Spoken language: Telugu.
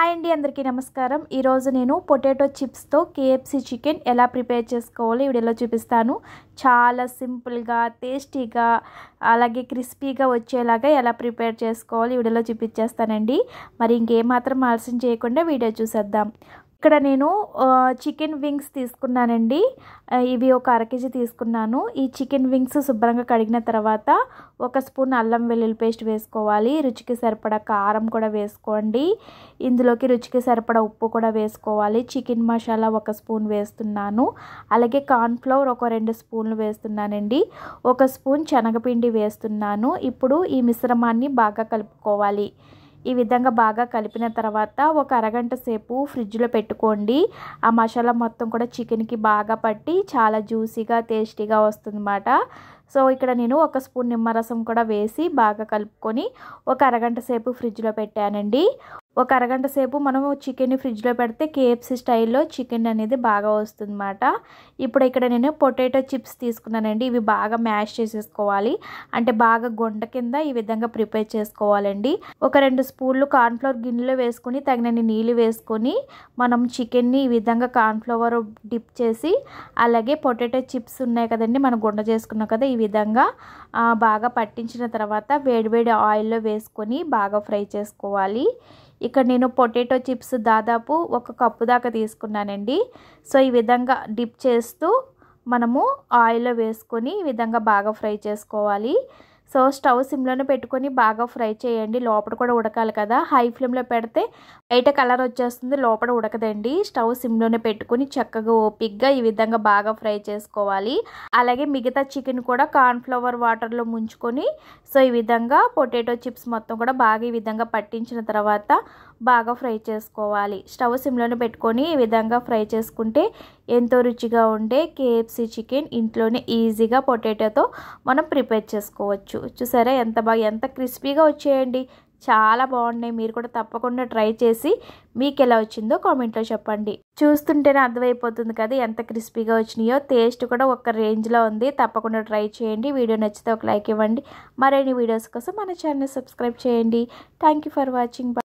హాయ్ అండి అందరికీ నమస్కారం. ఈరోజు నేను పొటాటో చిప్స్తో కేఎఫ్సి చికెన్ ఎలా ప్రిపేర్ చేసుకోవాలో వీడియోలో చూపిస్తాను. చాలా సింపుల్గా టేస్టీగా అలాగే క్రిస్పీగా వచ్చేలాగా ఎలా ప్రిపేర్ చేసుకోవాలి వీడియోలో చూపించేస్తానండి. మరి ఇంకేమాత్రం ఆలస్యం చేయకుండా వీడియో చూసేద్దాం. ఇక్కడ నేను చికెన్ వింగ్స్ తీసుకున్నానండి. ఇవి ఒక అర కేజీ తీసుకున్నాను. ఈ చికెన్ వింగ్స్ శుభ్రంగా కడిగిన తర్వాత ఒక స్పూన్ అల్లం వెల్లుల్లి పేస్ట్ వేసుకోవాలి. రుచికి సరిపడా కారం కూడా వేసుకోండి. ఇందులోకి రుచికి సరిపడా ఉప్పు కూడా వేసుకోవాలి. చికెన్ మసాలా ఒక స్పూన్ వేస్తున్నాను. అలాగే కార్న్ఫ్లవర్ ఒక రెండు స్పూన్లు వేస్తున్నానండి. ఒక స్పూన్ శనగపిండి వేస్తున్నాను. ఇప్పుడు ఈ మిశ్రమాన్ని బాగా కలుపుకోవాలి. ఈ విధంగా బాగా కలిపిన తర్వాత ఒక అరగంట సేపు ఫ్రిడ్జ్లో పెట్టుకోండి. ఆ మసాలా మొత్తం కూడా చికెన్కి బాగా పట్టి చాలా జ్యూసీగా టేస్టీగా వస్తుందన్నమాట. సో ఇక్కడ నేను ఒక స్పూన్ నిమ్మరసం కూడా వేసి బాగా కలుపుకొని ఒక అరగంట సేపు ఫ్రిడ్జ్లో పెట్టానండి. ఒక అరగంట సేపు మనము చికెన్ని ఫ్రిడ్జ్లో పెడితే కేఎఫ్సి స్టైల్లో చికెన్ అనేది బాగా వస్తుందన్నమాట. ఇప్పుడు ఇక్కడ నేను పొటాటో చిప్స్ తీసుకున్నానండి. ఇవి బాగా మ్యాష్ చేసేసుకోవాలి. అంటే బాగా గొండ కింద ఈ విధంగా ప్రిపేర్ చేసుకోవాలండి. ఒక రెండు స్పూన్లు కార్న్ఫ్లవర్ గిన్నెలో వేసుకొని తగినన్ని నీళ్ళు వేసుకొని మనం చికెన్ని ఈ విధంగా కార్న్ఫ్లవర్ డిప్ చేసి అలాగే పొటాటో చిప్స్ ఉన్నాయి కదండి మనం గుండ చేసుకున్నాం కదా ఈ విధంగా బాగా పట్టించిన తర్వాత వేడివేడి ఆయిల్లో వేసుకొని బాగా ఫ్రై చేసుకోవాలి. ఇక్కడ నేను పొటాటో చిప్స్ దాదాపు ఒక కప్పు దాకా తీసుకున్నానండి. సో ఈ విధంగా డిప్ చేస్తూ మనము ఆయిల్లో వేసుకొని ఈ విధంగా బాగా ఫ్రై చేసుకోవాలి. సో స్టవ్ సిమ్లోనే పెట్టుకొని బాగా ఫ్రై చేయండి. లోపల కూడా ఉడకాలి కదా. హై ఫ్లేమ్లో పెడితే బయట కలర్ వచ్చేస్తుంది. లోపల ఉడకదండి. స్టవ్ సిమ్లోనే పెట్టుకొని చక్కగా ఓపిక్గా ఈ విధంగా బాగా ఫ్రై చేసుకోవాలి. అలాగే మిగతా చికెన్ కూడా కార్న్ఫ్లవర్ వాటర్లో ముంచుకొని సో ఈ విధంగా పొటాటో చిప్స్ మొత్తం కూడా బాగా ఈ విధంగా పట్టించిన తర్వాత బాగా ఫ్రై చేసుకోవాలి. స్టవ్ సిమ్లోనే పెట్టుకొని ఈ విధంగా ఫ్రై చేసుకుంటే ఎంతో రుచిగా ఉండే కేఎఫ్సి చికెన్ ఇంట్లోనే ఈజీగా పొటాటోతో మనం ప్రిపేర్ చేసుకోవచ్చు. చూసారా? ఎంత బాగా ఎంత క్రిస్పీగా వచ్చేయండి. చాలా బాగున్నాయి. మీరు కూడా తప్పకుండా ట్రై చేసి మీకు ఎలా వచ్చిందో కామెంట్లో చెప్పండి. చూస్తుంటేనే అర్థమైపోతుంది కదా ఎంత క్రిస్పీగా వచ్చినాయో. టేస్ట్ కూడా ఒక రేంజ్లో ఉంది. తప్పకుండా ట్రై చేయండి. వీడియో నచ్చితే ఒక లైక్ ఇవ్వండి. మరిన్ని వీడియోస్ కోసం మన ఛానల్ సబ్స్క్రైబ్ చేయండి. Thank for watching.